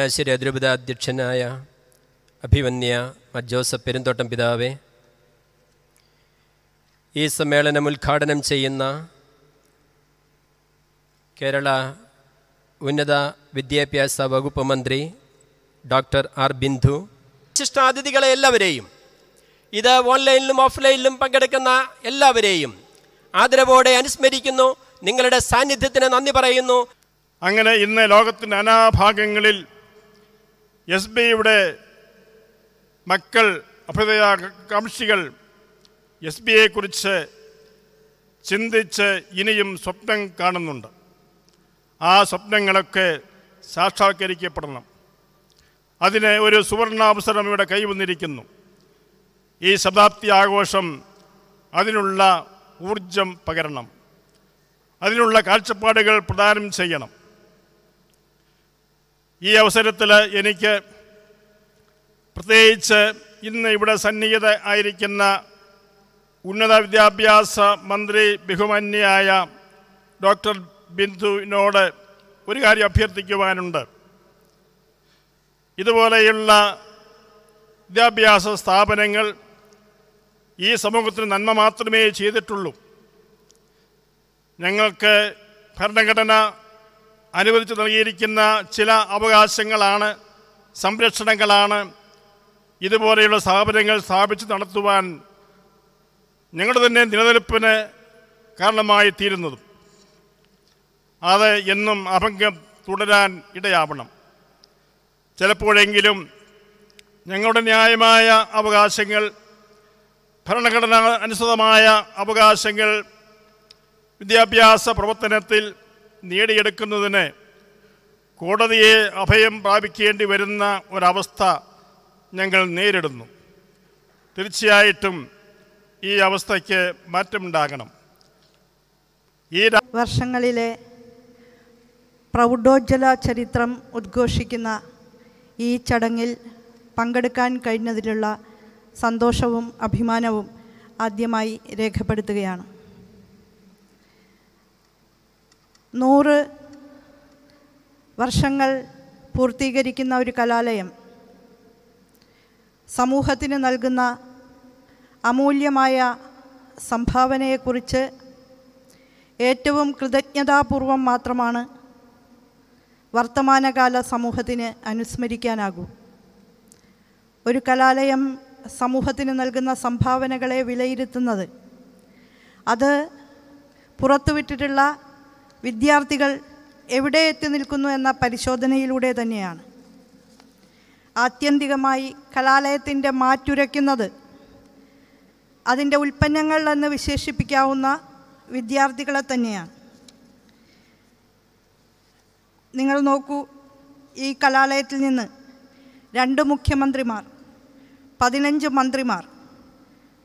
ചങ്ങനാശ്ശേരി അതിരൂപത അധ്യക്ഷനായ അഭിവന്യ മ ജോസഫ് പെരുന്തോട്ടം പിതാവെ ഈ സമ്മേളനം ഉദ്ഘാടനം ചെയ്യുന്ന കേരള ഉന്നത വിദ്യാഭ്യാസ വകുപ്പ് മന്ത്രി ഡോക്ടർ ആർ ബിന്ദു. വിശിഷ്ടാതിഥികളെ എല്ലാവരെയും ഇത് ഓൺലൈനിലും ഓഫ്ലൈനിലും പങ്കെടുക്കുന്ന എല്ലാവരെയും ആദരവോടെ അനുസ്മരിക്കുന്നു. നിങ്ങളുടെ സാന്നിധ്യത്തിന് നന്ദി പറയുന്നു. അങ്ങനെ ഇന്ന് ലോകത്തിന്റെ അനാഭാഗങ്ങളിൽ എസ് ബി ഐയുടെ മക്കൾ അഭ്യുദയാകാംക്ഷികൾ എസ് ബി ഐയെക്കുറിച്ച് ചിന്തിച്ച് ഇനിയും സ്വപ്നം കാണുന്നുണ്ട്. ആ സ്വപ്നങ്ങളൊക്കെ സാക്ഷാത്കരിക്കപ്പെടണം. അതിന് ഒരു സുവർണാവസരം ഇവിടെ കൈവന്നിരിക്കുന്നു. ഈ ശതാബ്ദി ആഘോഷം അതിനുള്ള ഊർജം പകരണം. അതിനുള്ള കാഴ്ചപ്പാടുകൾ പ്രദാനം ചെയ്യണം. ഈ അവസരത്തിൽ എനിക്ക് പ്രത്യേകിച്ച് ഇന്ന് ഇവിടെ സന്നിഹിത ആയിരിക്കുന്ന ഉന്നത വിദ്യാഭ്യാസ മന്ത്രി ബഹുമാന്യായ ഡോക്ടർ ബിന്ദുവിനോട് ഒരു കാര്യം അഭ്യർത്ഥിക്കുവാനുണ്ട്. ഇതുപോലെയുള്ള വിദ്യാഭ്യാസ സ്ഥാപനങ്ങൾ ഈ സമൂഹത്തിന് നന്മ മാത്രമേ ചെയ്തിട്ടുള്ളൂ. ഞങ്ങൾക്ക് ഭരണഘടന അനുവദിച്ചു നൽകിയിരിക്കുന്ന ചില അവകാശങ്ങളാണ് സംരക്ഷണങ്ങളാണ് ഇതുപോലെയുള്ള സ്ഥാപനങ്ങൾ സ്ഥാപിച്ച് നടത്തുവാൻ ഞങ്ങളുടെ തന്നെ നിലനിൽപ്പിന് കാരണമായി തീരുന്നതും. അത് എന്നും അഭംഗം തുടരാൻ ഇടയാവണം. ചിലപ്പോഴെങ്കിലും ഞങ്ങളുടെ ന്യായമായ അവകാശങ്ങൾ ഭരണഘടന അനുസൃതമായ അവകാശങ്ങൾ വിദ്യാഭ്യാസ പ്രവർത്തനത്തിൽ നേടിയെടുക്കുന്നതിന് കോടതിയെ അഭയം പ്രാപിക്കേണ്ടി വരുന്ന ഒരവസ്ഥ ഞങ്ങൾ നേരിടുന്നു. തീർച്ചയായിട്ടും ഈ അവസ്ഥയ്ക്ക് മാറ്റമുണ്ടാകണം. ഈ വർഷങ്ങളിലെ പ്രൗഢോജ്വല ചരിത്രം ഉദ്ഘോഷിക്കുന്ന ഈ ചടങ്ങിൽ പങ്കെടുക്കാൻ കഴിഞ്ഞതിലുള്ള സന്തോഷവും അഭിമാനവും ആദ്യമായി രേഖപ്പെടുത്തുകയാണ്. നൂറ് വർഷങ്ങൾ പൂർത്തീകരിക്കുന്ന ഒരു കലാലയം സമൂഹത്തിന് നൽകുന്ന അമൂല്യമായ സംഭാവനയെക്കുറിച്ച് ഏറ്റവും കൃതജ്ഞതാപൂർവം മാത്രമാണ് വർത്തമാനകാല സമൂഹത്തിന് അനുസ്മരിക്കാനാകൂ. ഒരു കലാലയം സമൂഹത്തിന് നൽകുന്ന സംഭാവനകളെ വിലയിരുത്തുന്നത് അത് പുറത്തുവിട്ടിട്ടുള്ള വിദ്യാർത്ഥികൾ എവിടെ എത്തി നിൽക്കുന്നു എന്ന പരിശോധനയിലൂടെ തന്നെയാണ്. ആത്യന്തികമായി കലാലയത്തിന്റെ മാറ്റുരയ്ക്കുന്നത് അതിന്റെ ഉൽപ്പന്നങ്ങൾ എന്ന് വിശേഷിപ്പിക്കാവുന്ന വിദ്യാർത്ഥികളെ തന്നെയാണ്. നിങ്ങൾ നോക്കൂ ഈ കലാലയത്തിൽ നിന്ന് രണ്ട് മുഖ്യമന്ത്രിമാർ പതിനഞ്ച് മന്ത്രിമാർ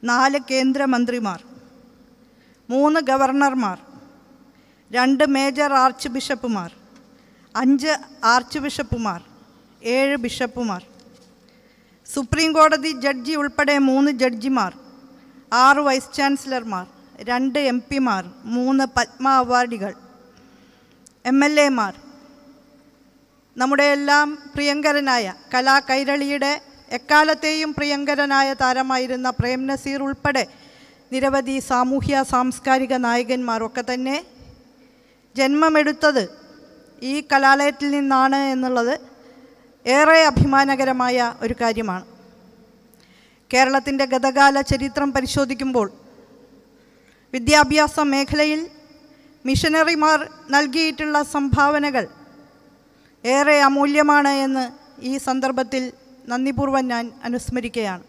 നാല് കേന്ദ്രമന്ത്രിമാർ മൂന്ന് ഗവർണർമാർ രണ്ട് മേജർ ആർച്ച് ബിഷപ്പുമാർ അഞ്ച് ആർച്ച് ബിഷപ്പുമാർ ഏഴ് ബിഷപ്പുമാർ. സുപ്രീം കോടതി ജഡ്ജി ഉൾപ്പെടെ മൂന്ന് ജഡ്ജിമാർ ആറ് വൈസ് ചാൻസലർമാർ രണ്ട് എം പിമാർ മൂന്ന് പത്മ അവാർഡികൾ. എം എൽ എമാർ നമ്മുടെ എല്ലാം പ്രിയങ്കരനായ കലാ കൈരളിയുടെ എക്കാലത്തെയും പ്രിയങ്കരനായ താരമായിരുന്ന പ്രേം നസീർ ഉൾപ്പെടെ നിരവധി സാമൂഹ്യ സാംസ്കാരിക നായകന്മാരൊക്കെ തന്നെ ജന്മമെടുത്തത് ഈ കലാലയത്തിൽ നിന്നാണ് എന്നുള്ളത് ഏറെ അഭിമാനകരമായ ഒരു കാര്യമാണ്. കേരളത്തിന്റെ ഗതകാല ചരിത്രം പരിശോധിക്കുമ്പോൾ വിദ്യാഭ്യാസ മേഖലയിൽ മിഷനറിമാർ നൽകിയിട്ടുള്ള സംഭാവനകൾ ഏറെ അമൂല്യമാണ് എന്ന് ഈ സന്ദർഭത്തിൽ നന്ദിപൂർവം ഞാൻ അനുസ്മരിക്കുകയാണ്.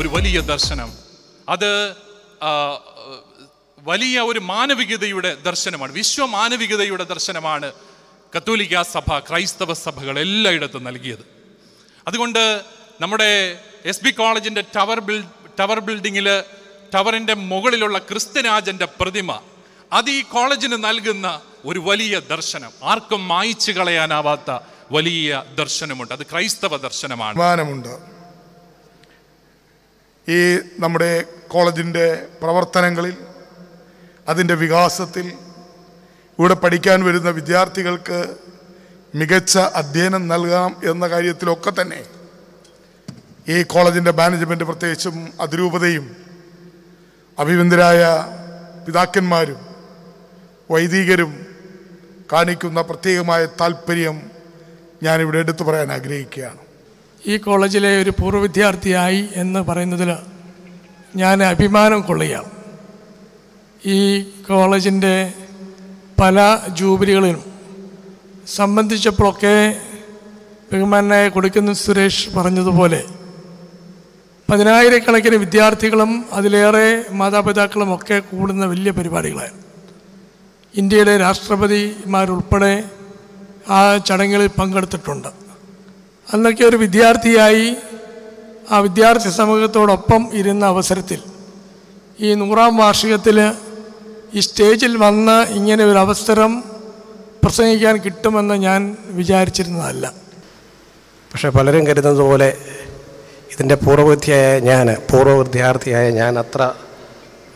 ഒരു വലിയ ദർശനം. അത് വലിയ ഒരു മാനവികതയുടെ ദർശനമാണ്. വിശ്വ മാനവികതയുടെ ദർശനമാണ് കത്തോലിക്ക സഭ ക്രൈസ്തവ സഭകൾ എല്ലായിടത്തും നൽകിയത്. അതുകൊണ്ട് നമ്മുടെ എസ് ബി കോളേജിന്റെ ടവർ ബിൽഡ് ടവർ ബിൽഡിങ്ങിൽ ടവറിന്റെ മുകളിലുള്ള ക്രിസ്ത്യരാജന്റെ പ്രതിമ അത് ഈ കോളേജിന് നൽകുന്ന ഒരു വലിയ ദർശനം. ആർക്കും മായ്ച്ചു കളയാനാവാത്ത വലിയ ദർശനമുണ്ട്. അത് ക്രൈസ്തവ ദർശനമാണ്. ഈ നമ്മുടെ കോളേജിന്റെ പ്രവർത്തനങ്ങളിൽ അതിന്റെ വികാസത്തിൽ ഇവിടെ പഠിക്കാൻ വരുന്ന വിദ്യാർത്ഥികൾക്ക് മികച്ച അധ്യയനം നൽകാം എന്ന കാര്യത്തിലൊക്കെ തന്നെ ഈ കോളേജിന്റെ മാനേജ്മെന്റ് പ്രത്യേകിച്ചും അതിരൂപതയും അഭിവന്ദരായ പിതാക്കന്മാരും വൈദികരും കാണിക്കുന്ന പ്രത്യേകമായ താല്പര്യം ഞാനിവിടെ എടുത്തു പറയാൻ ആഗ്രഹിക്കുകയാണ്. ഈ കോളേജിലെ ഒരു പൂർവ വിദ്യാർത്ഥിയായി എന്ന് പറയുന്നതിൽ ഞാൻ അഭിമാനം കൊള്ളുകയാണ്. ഈ കോളേജിന്റെ പല ജൂബിലികളിലും സംബന്ധിച്ചപ്പോഴൊക്കെ ബഹുമാനായ കൊടുക്കുന്ന സുരേഷ് പറഞ്ഞതുപോലെ പതിനായിരക്കണക്കിന് വിദ്യാർത്ഥികളും അതിലേറെ മാതാപിതാക്കളും ഒക്കെ കൂടുന്ന വലിയ പരിപാടികളായിരുന്നു ഇന്ത്യയിലെ രാഷ്ട്രപതിമാരുൾപ്പെടെ ആ ചടങ്ങുകളിൽ പങ്കെടുത്തിട്ടുണ്ട്. അന്നൊക്കെ ഒരു വിദ്യാർത്ഥിയായി ആ വിദ്യാർത്ഥി സമൂഹത്തോടൊപ്പം ഇരുന്ന അവസരത്തിൽ ഈ നൂറാം വാർഷികത്തിൽ ഈ സ്റ്റേജിൽ വന്ന് ഇങ്ങനെ ഒരു അവസരം പ്രസംഗിക്കാൻ കിട്ടുമെന്ന് ഞാൻ വിചാരിച്ചിരുന്നതല്ല. പക്ഷേ പലരും കരുതുന്നത് പോലെ ഇതിന്റെ പൂർവവിദ്യയായ ഞാൻ പൂർവ വിദ്യാർത്ഥിയായ ഞാൻ അത്ര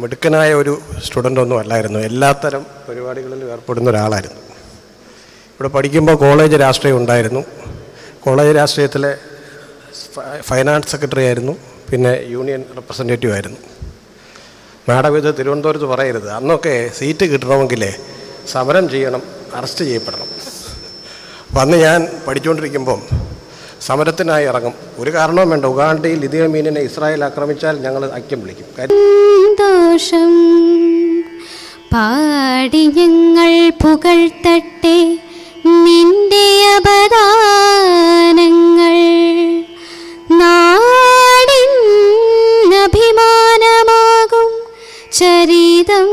മിടുക്കനായ ഒരു സ്റ്റുഡന്റ് ഒന്നും അല്ലായിരുന്നു. എല്ലാത്തരം പരിപാടികളിലും ഏർപ്പെടുന്ന ഒരാളായിരുന്നു. ഇവിടെ പഠിക്കുമ്പോൾ കോളേജ് രാഷ്ട്രീയം ഉണ്ടായിരുന്നു. കോളേജ് രാഷ്ട്രീയത്തിലെ ഫൈനാൻസ് സെക്രട്ടറി ആയിരുന്നു. പിന്നെ യൂണിയൻ റെപ്രസെന്റേറ്റീവ് ആയിരുന്നു. മാഡം ഇത് തിരുവനന്തപുരത്ത് പറയരുത്. അന്നൊക്കെ സീറ്റ് കിട്ടണമെങ്കിൽ സമരം ചെയ്യണം അറസ്റ്റ് ചെയ്യപ്പെടണം. അന്ന് ഞാൻ പഠിച്ചുകൊണ്ടിരിക്കുമ്പം സമരത്തിനായി ഇറങ്ങും. ഒരു കാരണവും വേണ്ട. ഉഗാണ്ടയിൽ ലിതിയ മീനിനെ ഇസ്രായേൽ ആക്രമിച്ചാൽ ഞങ്ങൾ ഐക്യം വിളിക്കും. ദോഷം. പാടി ഞങ്ങൾ പുകഴ്ത്തട്ടെ. നിന്റെ അപദാനങ്ങൾ നാടിനഭിമാനമാകും ചരിതം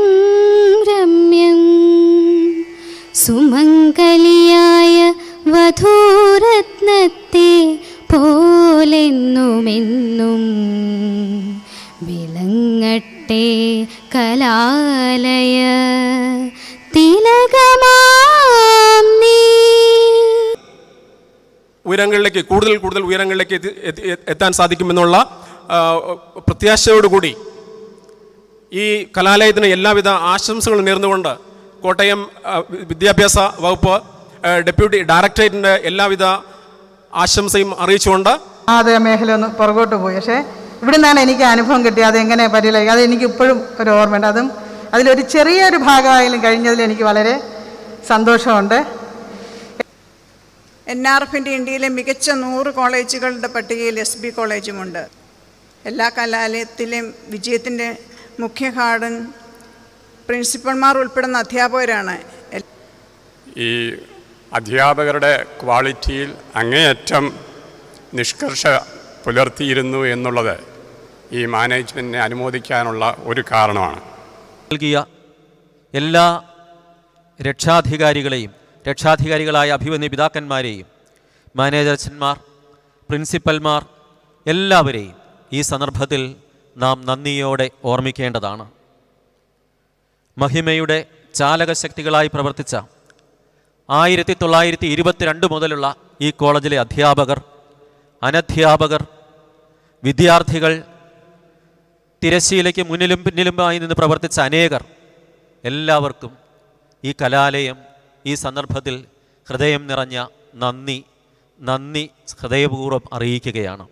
ഉയരങ്ങളിലേക്ക് കൂടുതൽ കൂടുതൽ ഉയരങ്ങളിലേക്ക് എത്തി- എത്തി- എത്താൻ സാധിക്കുമെന്നുള്ള പ്രത്യാശയോടുകൂടി ഈ കലാലയത്തിന് എല്ലാവിധ ആശംസകളും നേർന്നുകൊണ്ട് കോട്ടയം വിദ്യാഭ്യാസ വകുപ്പ് ഡെപ്യൂട്ടി ഡയറക്ടറേറ്റിന്റെ എല്ലാവിധ ആശംസയും അറിയിച്ചുകൊണ്ട് അതേ മേഖല ഒന്ന് പുറകോട്ട് പോയി. പക്ഷേ ഇവിടെ നിന്നാണ് എനിക്ക് അനുഭവം കിട്ടിയത്. അതെങ്ങനെ പറ്റില്ല അത് എനിക്ക് ഇപ്പോഴും ഒരു ഓർമ്മയുണ്ട്. അതും അതിലൊരു ചെറിയൊരു ഭാഗമായാലും കഴിഞ്ഞതിൽ എനിക്ക് വളരെ സന്തോഷമുണ്ട്. എൻ ആർ എഫിന്റെ ഇന്ത്യയിലെ മികച്ച നൂറ് കോളേജുകളുടെ പട്ടികയിൽ എസ് ബി കോളേജുമുണ്ട്. എല്ലാ കലാലയത്തിലെയും വിജയത്തിന്റെ മുഖ്യ ഘാടൻ പ്രിൻസിപ്പൽമാർ ഉൾപ്പെടുന്ന അധ്യാപകരാണ്. ഈ അധ്യാപകരുടെ ക്വാളിറ്റിയിൽ അങ്ങേയറ്റം നിഷ്കർഷ പുലർത്തിയിരുന്നു എന്നുള്ളത് ഈ മാനേജ്മെന്റിനെ അനുമോദിക്കാനുള്ള ഒരു കാരണമാണ്. നൽകിയ എല്ലാ രക്ഷാധികാരികളെയും രക്ഷാധികാരികളായ അഭിമന്യ പിതാക്കന്മാരെയും മാനേജർച്ചന്മാർ പ്രിൻസിപ്പൽമാർ എല്ലാവരെയും ഈ സന്ദർഭത്തിൽ നാം നന്ദിയോടെ ഓർമ്മിക്കേണ്ടതാണ്. മഹിമയുടെ ചാലകശക്തികളായി പ്രവർത്തിച്ച ആയിരത്തി തൊള്ളായിരത്തി ഇരുപത്തിരണ്ട് മുതലുള്ള ഈ കോളേജിലെ അധ്യാപകർ അനധ്യാപകർ വിദ്യാർത്ഥികൾ തിരശ്ശീലയ്ക്ക് മുന്നിലും പിന്നിലുമായി നിന്ന് പ്രവർത്തിച്ച അനേകർ എല്ലാവർക്കും ഈ കലാലയം ഈ സന്ദർഭത്തിൽ ഹൃദയം നിറഞ്ഞ നന്ദി നന്ദി ഹൃദയപൂർവം അറിയിക്കുകയാണ്.